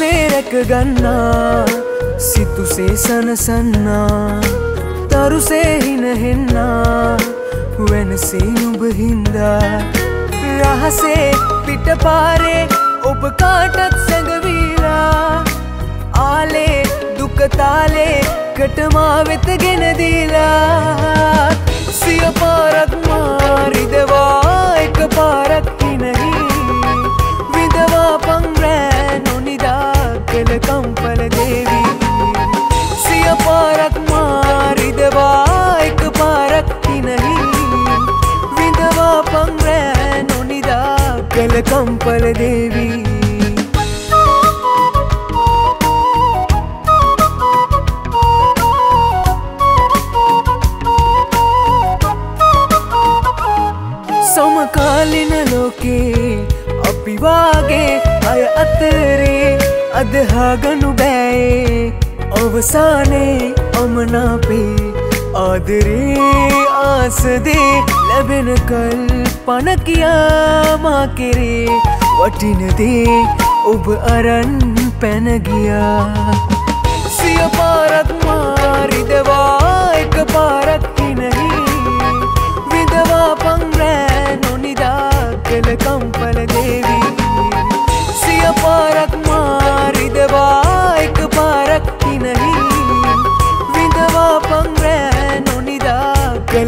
රැක ගන්නා සිතුසේ සනසන්නා තරුසේ හිනහෙන්නා වෙනසේ නුබ හින්දා. රහසේ පිට පාරේ ඔබ කාටත් සැඟවීලා ආලේ දුකතාලේ කටමා වෙත ගෙනදීලා සිය පාරක් මාරිදවා කළ කම්පල දේවී? සමකාලින ලෝකේ අපිවාගේ අය අතරේ අදහාගනු බෑයේ අවසානේ අමනාපේ ආදරේ ආසදේ ලැබෙනකල් පණකියාමා කෙරේ. වටිනදේ ඔබ අරන් පැනගියා සිය පාරක් මාරිදවා එක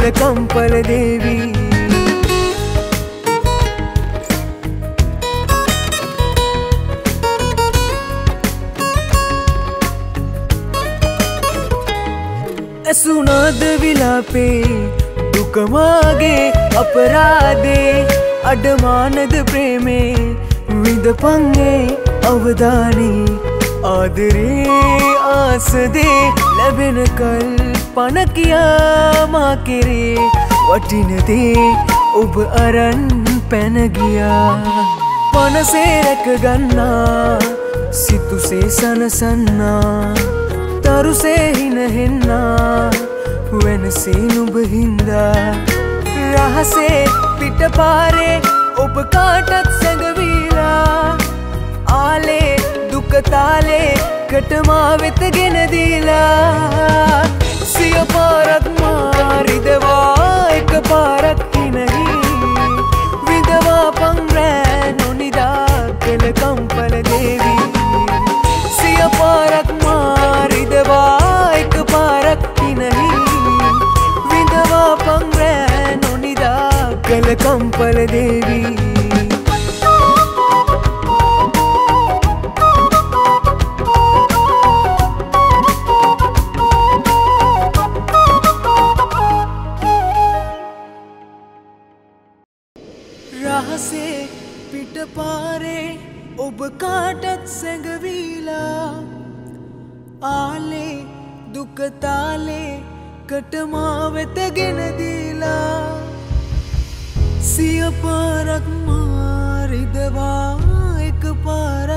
කළ කම්පල දේවී ඇසුනාද විලාපේ දුකමාගේ අපරාදේ අඩමානද ප්‍රේමේ විඳපංගේ අවධානී ආදරේ ආසදේ ලැබෙනකල් පණකියාමා කෙරේ. වටිනදේ ඔබ අරන් පැනගියා පනසේ රැක ගන්නා සිතුසේ සනසන්නා. තරුසේ හිනහෙන්නා වෙනසේ නුබ හින්දා. රහසේ පිට පාරේ ඔබ කාටත් සැඟවීලා. ආලේ දුකතාලේ කටමා වෙත ගෙනදීලා සිය පාරක් මාරිදවා එක පාරක් හිනහි විදවා පංරෑ නොනිදා කළ කම්පල දේවී. සිය පාරක් මාරිදවා එක පාරක් හිනහි විඳවා පංරෑ නොනිදා කළ කම්පල දේවී. පාරේ ඔබ කාටත් සැඟවීලා. ආලේ දුකතාලේ කටමා වෙත ගෙනදීලා සිය පාරක් මාරිදවා එක පාර